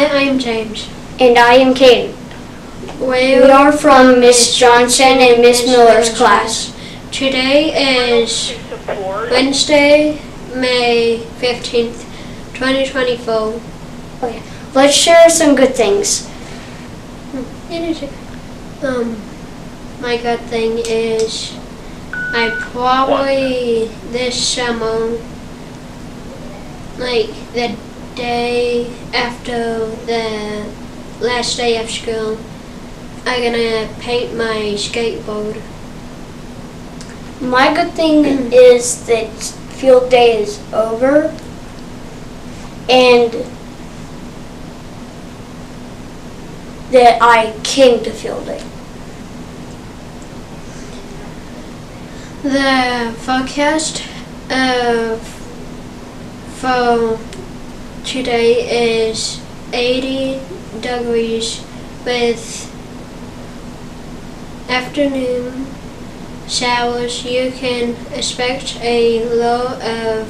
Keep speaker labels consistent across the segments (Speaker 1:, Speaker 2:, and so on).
Speaker 1: I am James.
Speaker 2: And I am Kate. We are from Miss Johnson and Miss Miller's class.
Speaker 1: Today is Wednesday, May 15th, 2024.
Speaker 2: Let's share some good things.
Speaker 1: Um, my good thing is I probably this summer, like the day after last day of school, I'm gonna paint my skateboard.
Speaker 2: My good thing is that field day is over and that I came to field day.
Speaker 1: The forecast for today is 80 degrees with afternoon showers. You can expect a low of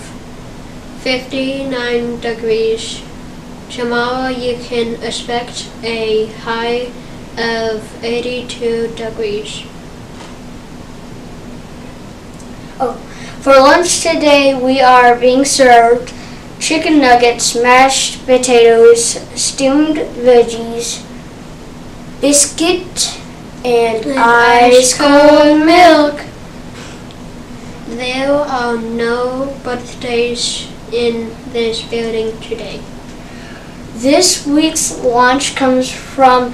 Speaker 1: 59 degrees. Tomorrow you can expect a high of 82 degrees.
Speaker 2: Oh, For lunch today, we are being served chicken nuggets, mashed potatoes, steamed veggies, biscuit, and,
Speaker 1: And
Speaker 2: ice
Speaker 1: ice
Speaker 2: cold milk.
Speaker 1: There are no birthdays in this building today.
Speaker 2: This week's lunch comes from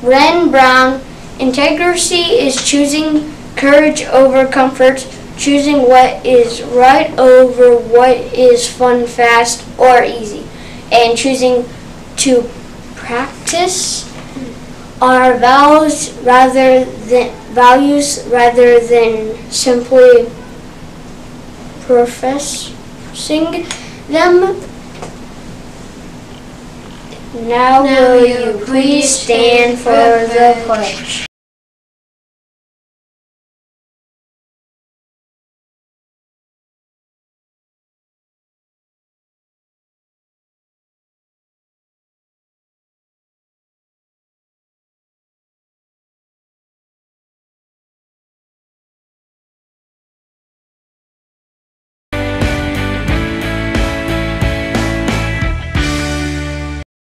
Speaker 2: Brené Brown. Integrity is choosing courage over comfort, choosing what is right over what is fun, fast, or easy, and choosing to practice our values rather than values rather than simply professing them. Now,
Speaker 1: Now
Speaker 2: will
Speaker 1: you
Speaker 2: you please stand for the pledge?